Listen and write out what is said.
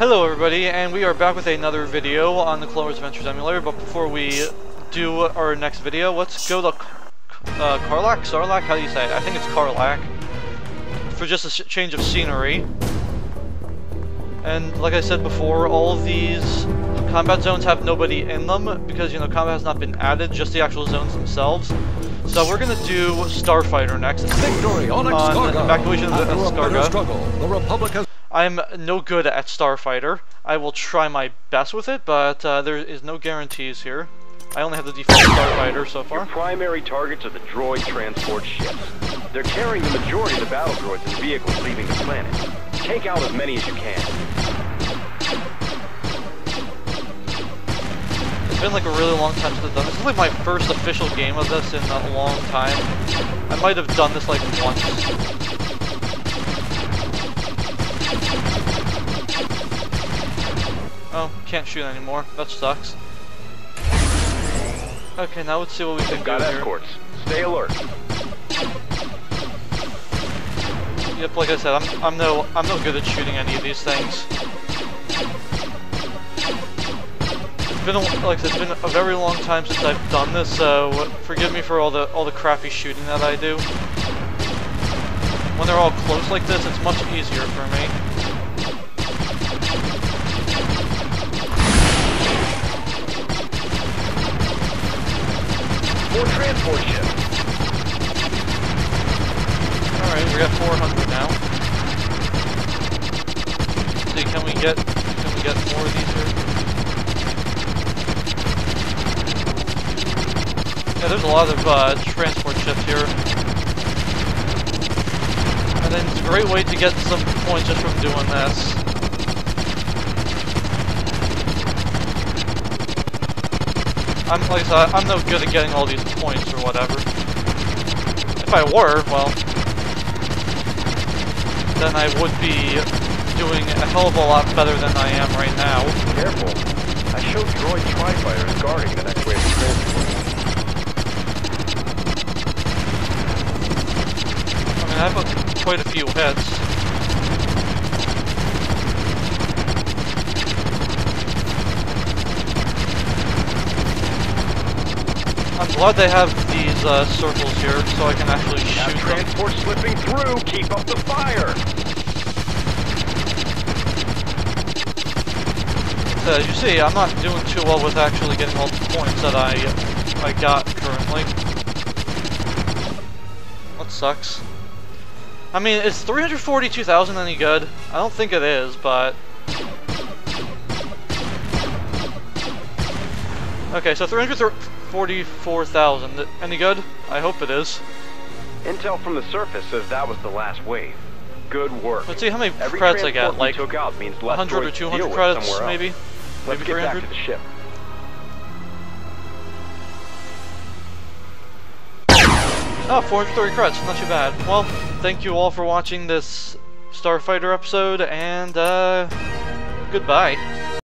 Hello everybody, and we are back with another video on the Clone Wars Adventures emulator, but before we do our next video, let's go to uh? Sarlacc? How do you say it? I think it's Karlach. For just a change of scenery. And like I said before, all of these combat zones have nobody in them, because, you know, combat has not been added, just the actual zones themselves. So we're gonna do Starfighter next. Victory on on evacuation of After a struggle, the Republic has I'm no good at Starfighter. I will try my best with it, but uh, there is no guarantees here. I only have the default Starfighter so far. Your primary targets are the droid transport ships. They're carrying the majority of the battle droids and vehicles leaving the planet. Take out as many as you can. It's been like a really long time since I've done this. This is like my first official game of this in a long time. I might have done this like once. Oh, can't shoot anymore. That sucks. Okay, now let's see what we can They've do got here. escorts. Stay alert. Yep, like I said, I'm I'm no I'm no good at shooting any of these things. It's been a, like I said, it's been a very long time since I've done this, so forgive me for all the all the crappy shooting that I do. When they're all close like this, it's much easier for me. More transport ships. Alright, we got 400 now. See, can we get can we get more of these here? Yeah, there's a lot of uh, transport ships here. And then it's a great way to get some points just from doing this. I'm like I I'm no good at getting all these points or whatever. If I were, well, then I would be doing a hell of a lot better than I am right now. Careful. I showed droid tri-fighters guarding the next wave of transport. I mean, I've got quite a few hits. I'm glad they have these uh, circles here, so I can actually shoot them. transport slipping through. Keep up the fire. So as you see, I'm not doing too well with actually getting all the points that I I got currently. That sucks. I mean, is 342,000 any good? I don't think it is, but... Okay, so 344,000. Any good? I hope it is. Intel from the surface says that was the last wave. Good work. Let's see how many Every credits I got. Like took out means 100 or droids to deal 200 credits, else. maybe? Let's Maybe get back 300? to the ship. Oh, 430 credits, not too bad. Well, thank you all for watching this Starfighter episode, and, uh, goodbye.